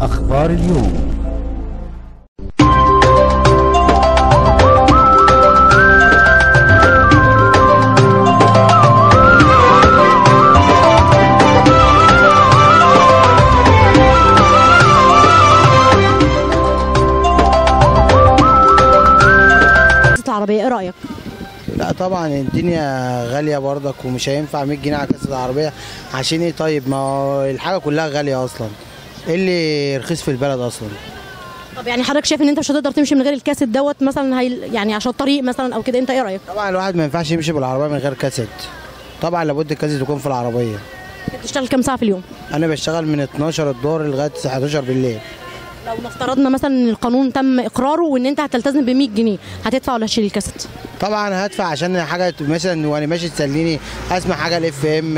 أخبار اليوم. العربية إيه رأيك؟ لا طبعا الدنيا غالية برضك ومش هينفع 100 جنيه على كاس العربية عشان إيه؟ طيب ما هو الحاجة كلها غالية أصلا. إيه اللي رخيص في البلد أصلا طب يعني حضرتك شايف إن أنت مش هتقدر تمشي من غير الكاسيت دوت مثلا هي يعني عشان الطريق مثلا أو كده أنت إيه رأيك؟ طبعا الواحد ما ينفعش يمشي بالعربية من غير كاسيت طبعا لابد الكاسيت يكون في العربية انت بتشتغل كام ساعة في اليوم؟ أنا بشتغل من 12 الظهر لغاية 11 بالليل لو افترضنا مثلا إن القانون تم إقراره وإن أنت هتلتزم ب 100 جنيه هتدفع ولا هتشيل الكاسيت؟ طبعا هدفع عشان حاجة مثلا وأنا ماشي تسليني أسمع حاجة الاف ام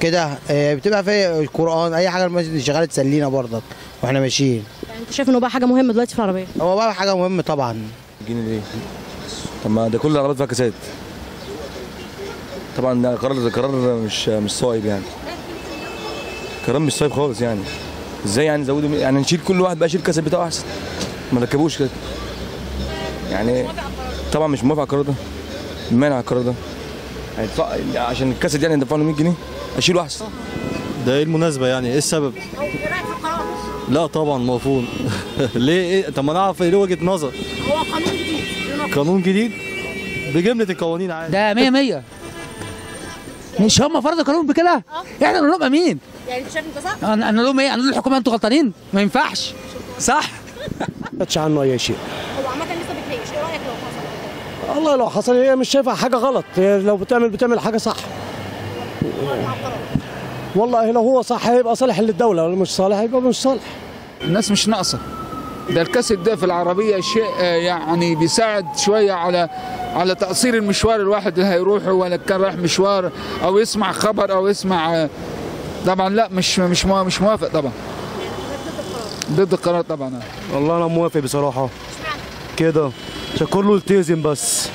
كده آه، بتبقى في القرآن أي حاجة مثلا شغالة تسلينا برضك وإحنا ماشيين يعني أنت شايف إنه بقى حاجة مهمة دلوقتي في العربية؟ هو بقى حاجة مهمة طبعا جنيه ليه؟ طب ما ده كل العربيات فيها كاسات طبعا ده قرار قرار مش مش صايب يعني قرار مش صايب خالص يعني إزاي يعني زودوا يعني نشيل كل واحد بقى يشيل الكاسات بتاعه أحسن. ما ركبوش كده. يعني طبعا مش موافق على القرار ده. مانع على القرار ده. هيدفع عشان الكاسيت يعني ندفع له 100 جنيه اشيله أحسن. ده إيه المناسبة يعني؟ إيه السبب؟ لا طبعا مرفوض ليه؟ إيه؟ طب ما نعرف إيه وجهة نظر. هو قانون جديد. قانون جديد؟ بجملة القوانين عادي. ده 100 100 مش هم فرضوا قانون بكده؟ إحنا نقول لهم أمين. يعني انت شايف انت صح؟ أنا أنا لهم إيه؟ أنا للحكومه أنتوا غلطانين. ما ينفعش. صح؟ ما عنه أي شيء. هو عامة لسه بتناقش إيه رأيك لو حصل؟ والله لو حصل هي مش شايفها حاجة غلط. هي لو بتعمل بتعمل حاجة صح. والله لو هو صح هيبقى صالح للدولة. لو مش صالح هيبقى مش صالح. الناس مش ناقصة. ده الكاسيت ده في العربية شيء آه، يعني بيساعد شوية على على تقصير المشوار الواحد اللي هيروحه ولا كان رايح مشوار أو يسمع خبر أو يسمع آه، طبعا لا مش مش مش موافق طبعا. ضد القرار طبعا. والله أنا موافق بصراحة. كده. عشان كله يلتزم بس.